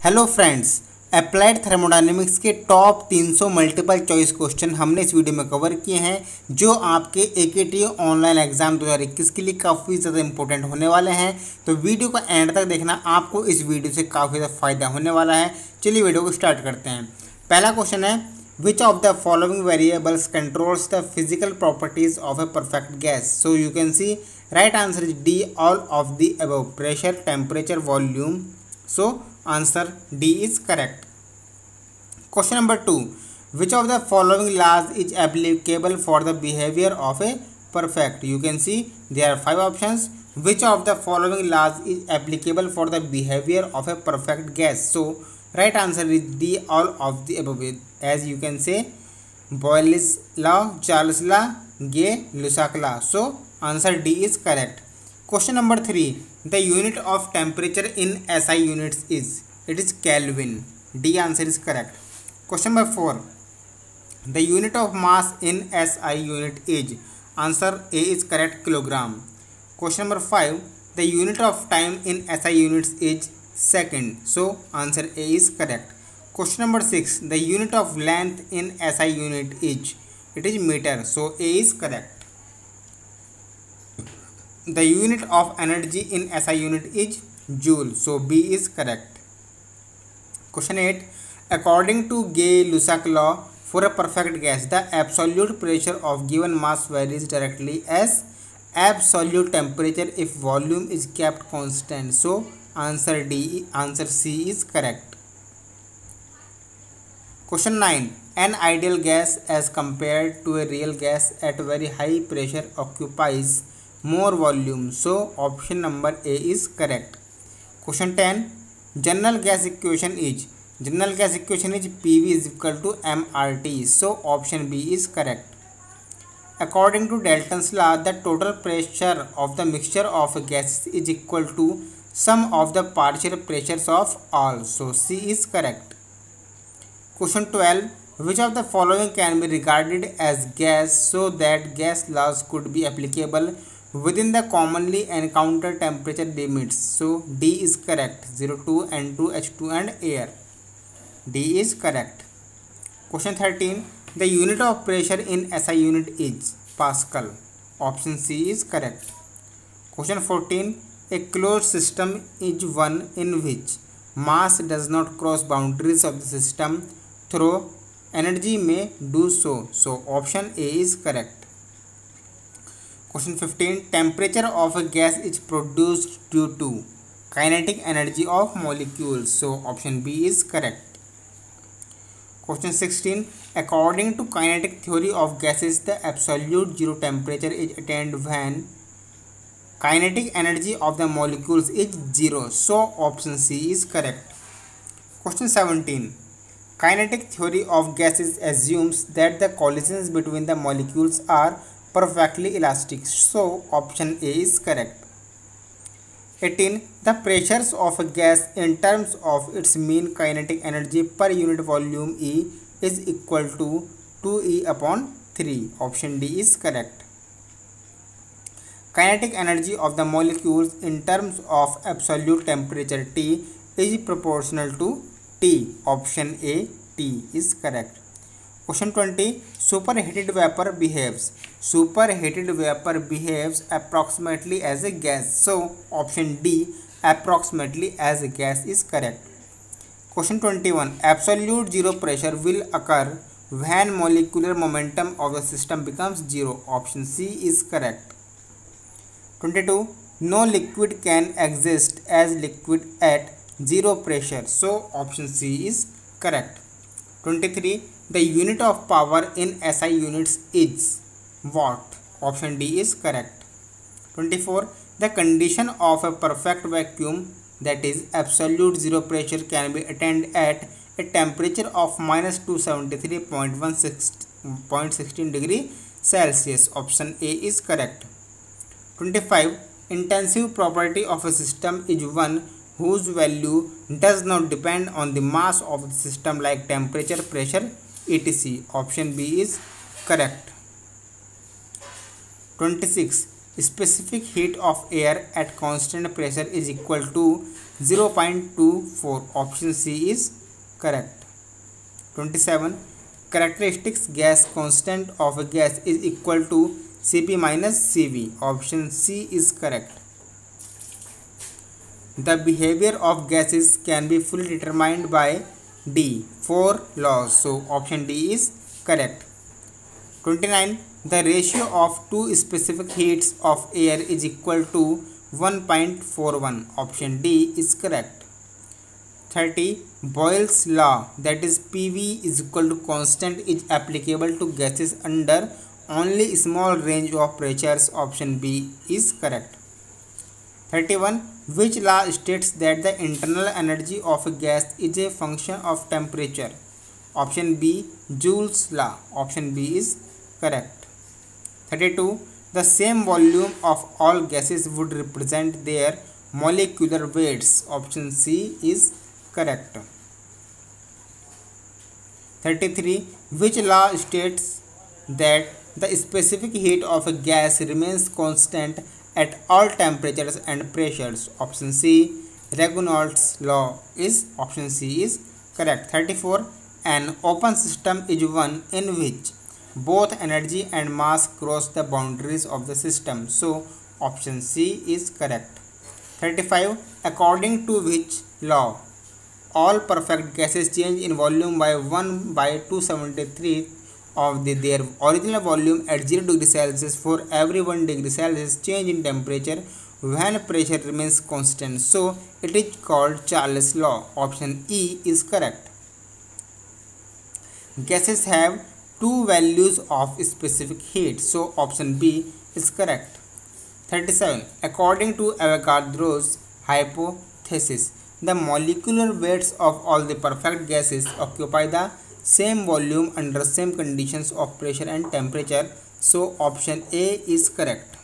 Hello friends applied thermodynamics के top 300 multiple choice question हमने इस वीडियो में कवर किए हैं, जो आपके ए के टी ऑनलाइन एग्ज़ाम 2021 के लिए काफ़ी ज़्यादा इंपॉर्टेंट होने वाले हैं। तो वीडियो को एंड तक देखना, आपको इस वीडियो से काफ़ी ज़्यादा फ़ायदा होने वाला है। चलिए वीडियो को स्टार्ट करते हैं। पहला क्वेश्चन है which of the following variables controls the physical properties of a perfect gas so you can see right answer is D all of above pressure temperature volume so answer D is correct question number two which of the following laws is applicable for the behaviour of a perfect you can see they are five option which of the following laws is applicable for the behaviour of a perfect gas so right answer is D all of the as you can say Boyle's law Charles law Gay Lussac law so answer D is correct question number three the unit of temperature in SI units is it is Kelvin. D answer is correct. Question number 4. The unit of mass in SI unit is answer A is correct kilogram. Question number 5. The unit of time in SI units is second. So answer A is correct. Question number 6. The unit of length in SI unit is it is meter. So A is correct. The unit of energy in SI unit is joule. So B is correct. Question 8. According to Gay-Lussac law, for a perfect gas, the absolute pressure of given mass varies directly as absolute temperature if volume is kept constant. So answer D, answer C is correct. Question 9. An ideal gas as compared to a real gas at very high pressure occupies more volume. So option number a is correct. Question 10 general gas equation is general gas equation is pv is equal to mrt so option b is correct. According to dalton's law the total pressure of the mixture of gases is equal to sum of the partial pressures of all. So c is correct. Question 12 which of the following can be regarded as gas so that gas laws could be applicable within the commonly encountered temperature limits so d is correct O2 n2 h2 and air. D is correct. Question 13 the unit of pressure in si unit is pascal. Option c is correct. Question 14 a closed system is one in which mass does not cross boundaries of the system through energy may do so. So option a is correct Question 15. Temperature of a gas is produced due to kinetic energy of molecules. So option B is correct. Question 16. According to kinetic theory of gases, the absolute zero temperature is attained when kinetic energy of the molecules is zero. So option C is correct. Question 17. Kinetic theory of gases assumes that the collisions between the molecules are perfectly elastic so option a is correct 18 the pressures of a gas in terms of its mean kinetic energy per unit volume e is equal to 2e upon 3 option d is correct kinetic energy of the molecules in terms of absolute temperature t is proportional to t option a t is correct Question 20. Superheated vapor behaves. Superheated vapor behaves approximately as a gas. So, option D approximately as a gas is correct. Question 21. Absolute zero pressure will occur when molecular momentum of the system becomes zero. Option C is correct. 22. No liquid can exist as liquid at zero pressure. So, option C is correct. 23 the unit of power in SI units is watt. Option D is correct. 24. The condition of a perfect vacuum that is absolute zero pressure can be attained at a temperature of minus 273.16 degree Celsius. Option A is correct. 25. Intensive property of a system is one whose value does not depend on the mass of the system like temperature, pressure, etc. Option B is correct. 26. Specific heat of air at constant pressure is equal to 0.24 option C is correct 27 characteristics gas constant of a gas is equal to Cp minus Cv option C is correct the behavior of gases can be fully determined by D four laws. So option D is correct. 29 the ratio of two specific heats of air is equal to 1.41 option D is correct. 30 Boyle's law that is PV is equal to constant is applicable to gases under only small range of pressures. Option B is correct. 31 which law states that the internal energy of a gas is a function of temperature option B Joule's law option B is correct 32 the same volume of all gases would represent their molecular weights. Option C is correct. 33. Which law states that the specific heat of a gas remains constant at all temperatures and pressures? Option C. Regnault's law is option C is correct. 34. An open system is one in which both energy and mass cross the boundaries of the system so option c is correct 35 according to which law all perfect gases change in volume by 1 by 273 of the, their original volume at 0 degree celsius for every 1 degree celsius change in temperature when pressure remains constant so it is called charles law option e is correct gases have two values of specific heat. So option B is correct. 37. According to Avogadro's hypothesis, the molecular weights of all the perfect gases occupy the same volume under same conditions of pressure and temperature. So option A is correct.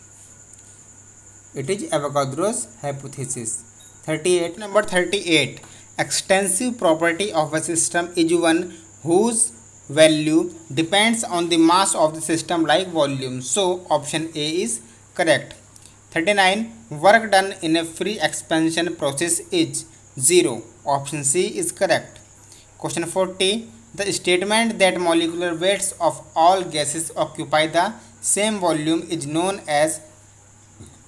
It is Avogadro's hypothesis. 38. Number 38. Extensive property of a system is one whose value depends on the mass of the system like volume. So option A is correct. 39. Work done in a free expansion process is 0. Option C is correct. Question 40. The statement that molecular weights of all gases occupy the same volume is known as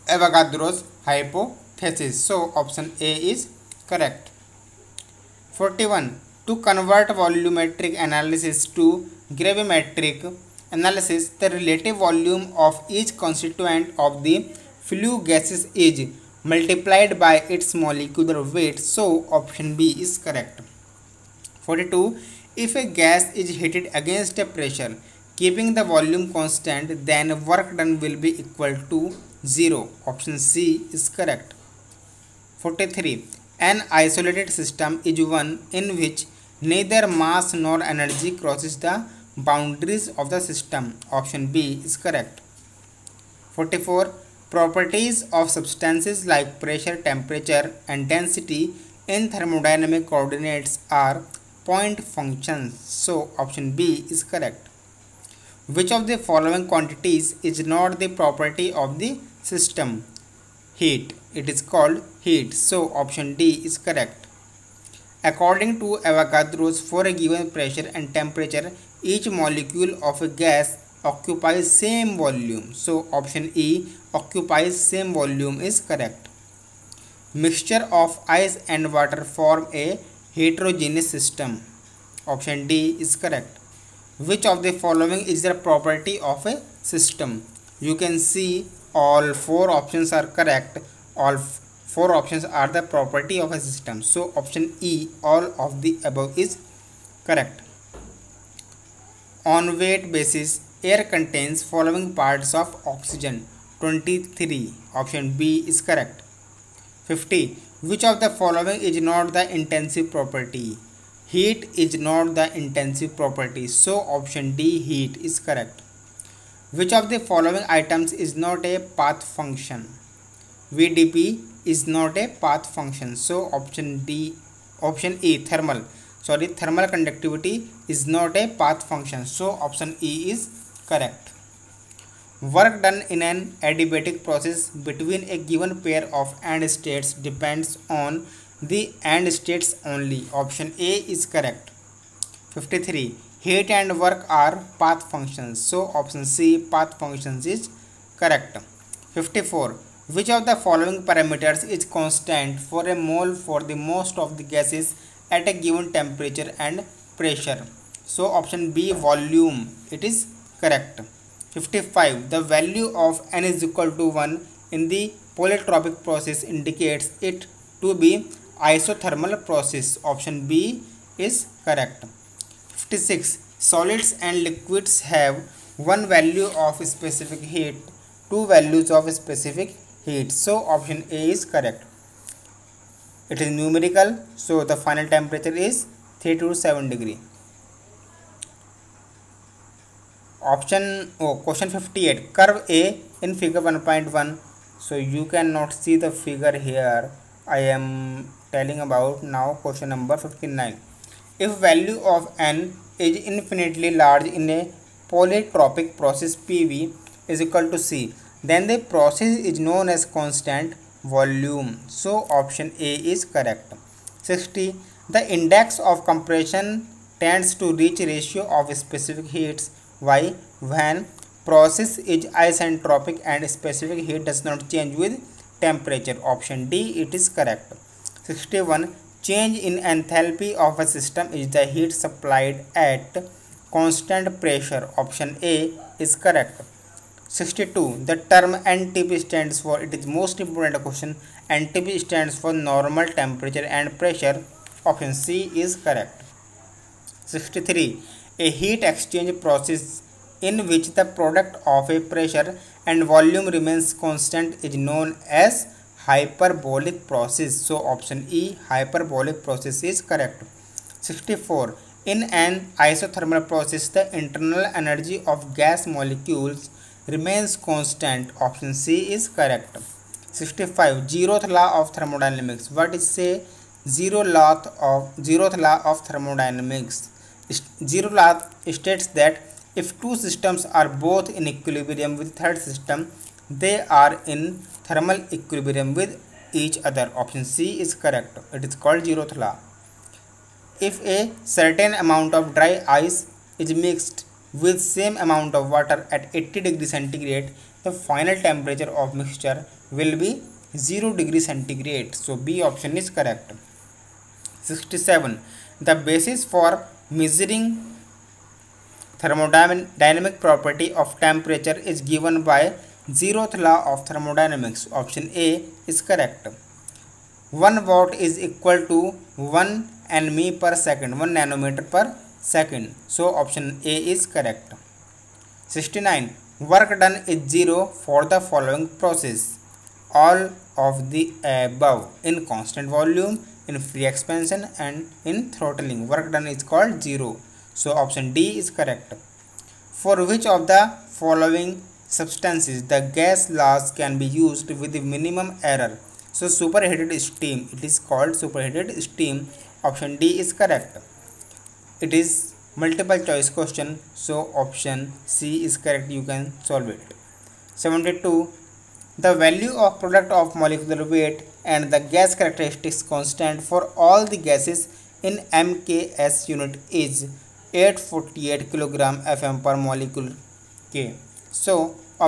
Avogadro's hypothesis. So option A is correct. 41 to convert volumetric analysis to gravimetric analysis, the relative volume of each constituent of the flue gases is multiplied by its molecular weight. So option B is correct. 42. If a gas is heated against a pressure, keeping the volume constant, then work done will be equal to 0. Option C is correct. 43. An isolated system is one in which Neither mass nor energy crosses the boundaries of the system. Option B is correct. 44. Properties of substances like pressure, temperature and density in thermodynamic coordinates are point functions. So option B is correct. Which of the following quantities is not the property of the system? Heat. It is called heat. So option D is correct. According to Avogadro's, for a given pressure and temperature, each molecule of a gas occupies same volume. So option E occupies same volume is correct. Mixture of ice and water form a heterogeneous system. Option D is correct. Which of the following is the property of a system? You can see all four options are correct. All four options are the property of a system so option e all of the above is correct on weight basis air contains following parts of oxygen 23 option b is correct 50 which of the following is not the intensive property? Heat is not the intensive property. So option d heat is correct. Which of the following items is not a path function? Vdp is not a path function. So option d option e thermal. Sorry thermal conductivity is not a path function. So option e is correct work done in an adiabatic process between a given pair of end states depends on the and states only. Option A is correct. 53. Heat and work are path functions. So option C path functions is correct. 54. Which of the following parameters is constant for a mole for the most of the gases at a given temperature and pressure? So option B volume it is correct. 55. The value of n is equal to 1 in the polytropic process indicates it to be isothermal process. Option B is correct. 56. Solids and liquids have one value of specific heat, two values of specific heat. So option A is correct. It is numerical. So the final temperature is 3 to 7 degree. Option oh, question 58. Curve A in figure 1.1. So you cannot see the figure here. I am telling about now question number 59 if value of n is infinitely large in a polytropic process PV is equal to C, then the process is known as constant volume. So option A is correct. 60. The index of compression tends to reach ratio of specific heats Y when process is isentropic and specific heat does not change with temperature. Option D it is correct. 61 Change in enthalpy of a system is the heat supplied at constant pressure. Option A is correct. 62. The term NTP stands for, it is most important question, NTP stands for normal temperature and pressure. Option C is correct. 63. A heat exchange process in which the product of a pressure and volume remains constant is known as hyperbolic process. So option e hyperbolic process is correct. 64 in an isothermal process the internal energy of gas molecules remains constant. Option c is correct. 65 zeroth law of thermodynamics. What is say zero law of zeroth law of thermodynamics zero law states that if two systems are both in equilibrium with third system they are in thermal equilibrium with each other. Option C is correct. It is called zeroth law. If a certain amount of dry ice is mixed with same amount of water at 80 degree centigrade, the final temperature of mixture will be 0 degree centigrade. So B option is correct. 67. The basis for measuring thermodynamic property of temperature is given by zeroth law of thermodynamics option A is correct 1 watt is equal to 1 nm per second 1 nanometer per second so option A is correct 69 work done is zero for the following process all of the above in constant volume in free expansion and in throttling. Work done is called zero. So option D is correct. For which of the following substances the gas laws can be used with the minimum error? So superheated steam. It is called superheated steam. Option d is correct. It is multiple choice question. So option c is correct. You can solve it. 72 the value of product of molecular weight and the gas characteristics constant for all the gases in mks unit is 848 kilogram fm per molecule k so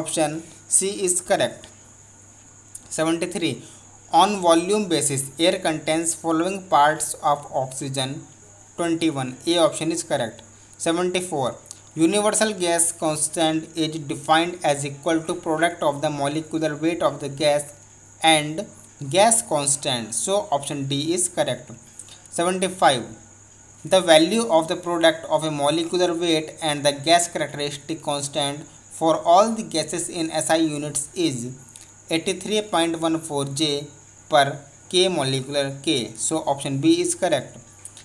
option C is correct. 73. On volume basis, air contains following parts of oxygen. 21. A option is correct. 74. Universal gas constant is defined as equal to product of the molecular weight of the gas and gas constant. So option D is correct. 75. The value of the product of a molecular weight and the gas characteristic constant for all the gases in SI units is 83.14 J per K molecular K. So option B is correct.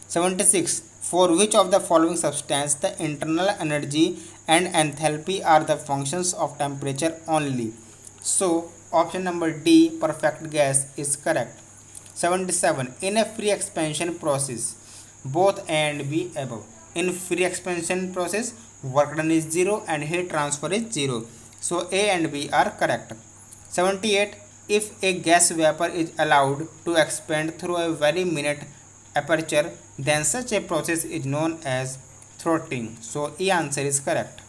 76. For which of the following substance the internal energy and enthalpy are the functions of temperature only? So option number D perfect gas is correct. 77. In a free expansion process, both A and B above. In free expansion process, work done is 0 and heat transfer is 0 so a and b are correct 78 if a gas vapor is allowed to expand through a very minute aperture then such a process is known as throttling so e answer is correct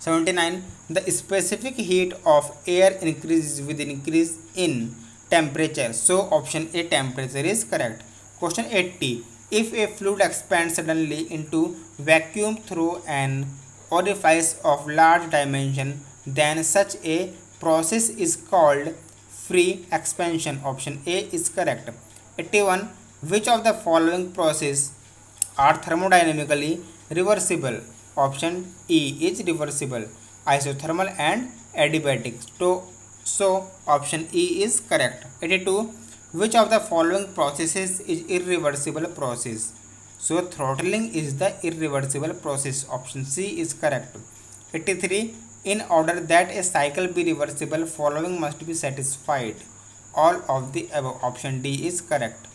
79 the specific heat of air increases with increase in temperature. So option a temperature is correct. Question 80 if a fluid expands suddenly into vacuum through an orifice of large dimension then such a process is called free expansion. Option a is correct. 81 which of the following process are thermodynamically reversible option e is reversible isothermal and adiabatic so so option e is correct 82 which of the following processes is irreversible process so throttling is the irreversible process option c is correct 83 in order that a cycle be reversible, following must be satisfied. All of the above option D is correct.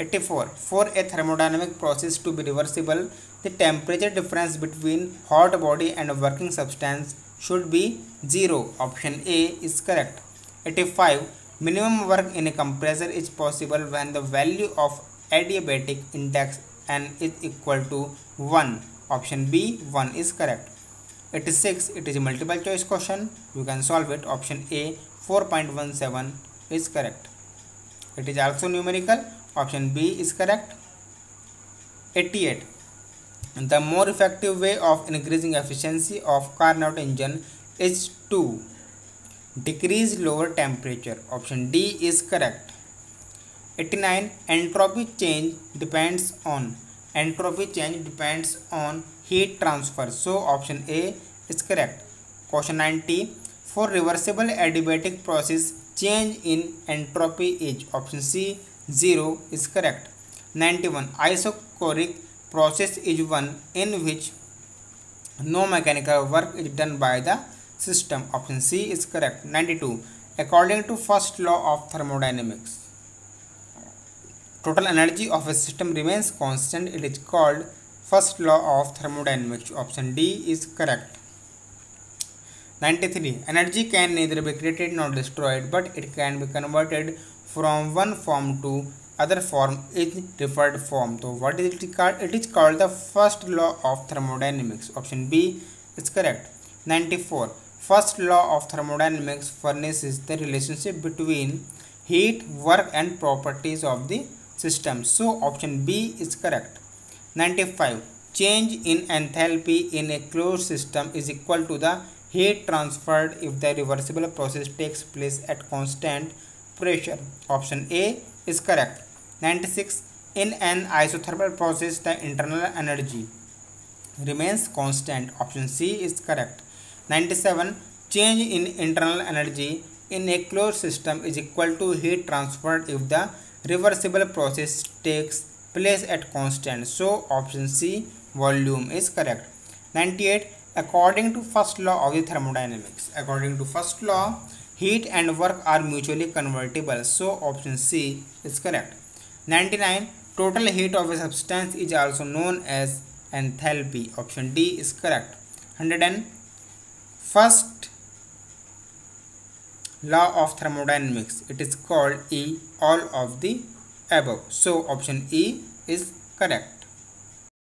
84. For a thermodynamic process to be reversible, the temperature difference between hot body and working substance should be 0. Option A is correct. 85. Minimum work in a compressor is possible when the value of adiabatic index n is equal to 1. Option B 1 is correct. 86 it is a multiple choice question you can solve it option a 4.17 is correct it is also numerical option b is correct 88 the more effective way of increasing efficiency of carnot engine is to decrease lower temperature. Option d is correct. 89 entropy change depends on entropy change depends on heat transfer. So option a is correct. Question 90 for reversible adiabatic process change in entropy is option c 0 is correct. 91 isochoric process is one in which no mechanical work is done by the system. Option c is correct. 92 according to first law of thermodynamics total energy of a system remains constant. It is called first law of thermodynamics. Option d is correct. 93 energy can neither be created nor destroyed but it can be converted from one form to other form is referred form. So what is it called? It is called the first law of thermodynamics. Option b is correct. 94 first law of thermodynamics furnishes the relationship between heat work and properties of the system. So option b is correct. 95 change in enthalpy in a closed system is equal to the heat transferred if the reversible process takes place at constant pressure. Option a is correct 96 in an isothermal process the internal energy remains constant. Option c is correct. 97 change in internal energy in a closed system is equal to heat transferred if the reversible process takes place at constant. So option c volume is correct. 98 according to first law of the thermodynamics according to first law heat and work are mutually convertible. So option c is correct 99 total heat of a substance is also known as enthalpy option d is correct 100 first law of thermodynamics it is called e all of the above. So option E is correct.